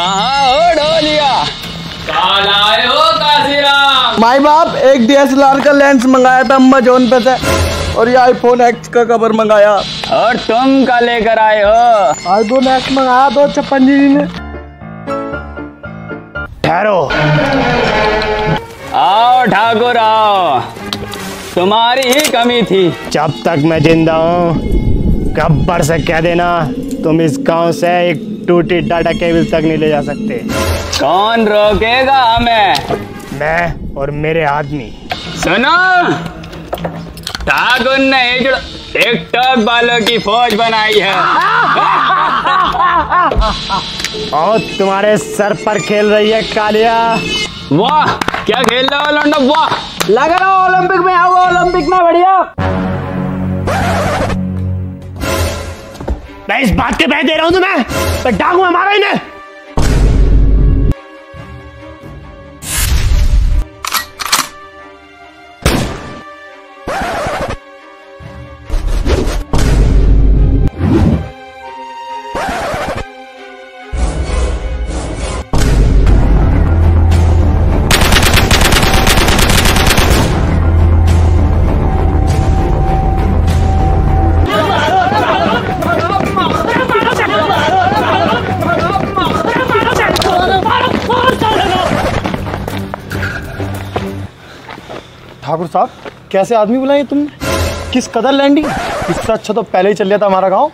कहाँ हो ढोलिया? काल आए हो काशीराम? माई बाप एक डीएसएलआर का लेंस मंगाया था अमेजोन पे से और ये आईफोन एक्स का कवर मंगाया। और तुम का लेकर आए हो? आईफोन एक्स मंगाया दो छप्पन जी ने। ठहरो। आओ ठाकुर आओ। तुम्हारी ही कमी थी। जब तक मैं ज़िंदा हूँ गब्बर से कह देना तुम इस गाँव से एक टूटी डाटा केबल तक नहीं ले जा सकते। कौन रोकेगा हमें? मैं और मेरे आदमी। सुनो। ठाकुर ने हिजड़ टिकटॉक वालों की फौज बनाई है। और तुम्हारे सर पर खेल रही है कालिया। वाह क्या खेल रहे हो लंडो वाह। लग रहा ओलंपिक में आओगे ओलंपिक में बढ़िया। मैं इस बात के बह दे रहा हूँ तुम्हें। डाकू मारा इन्हें। ठाकुर साहब, कैसे आदमी बुलाए तुमने किस कदर लैंडिंग इससे अच्छा तो पहले ही चल गया था हमारा गाँव।